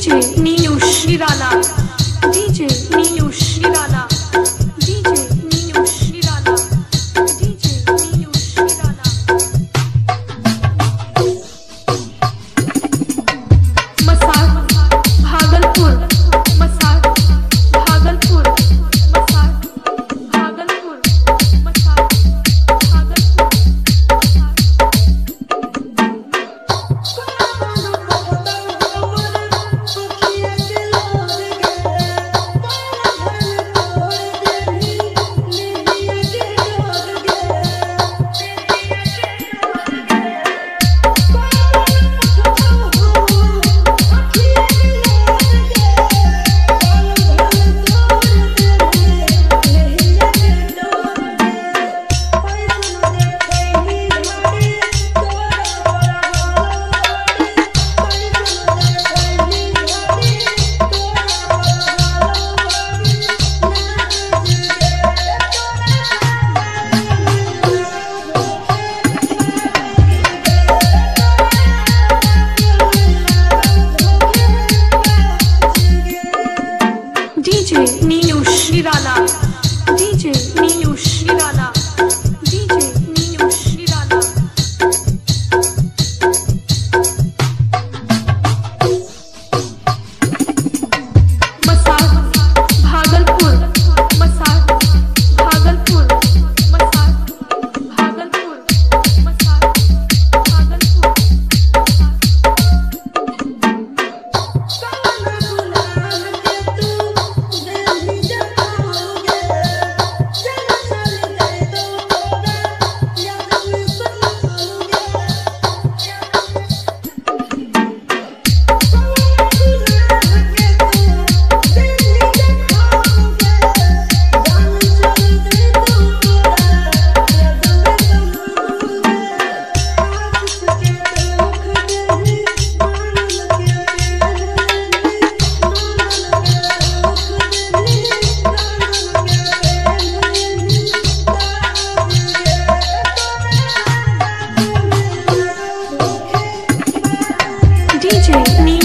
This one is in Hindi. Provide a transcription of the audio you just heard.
DJ Neelu Nirala. treat me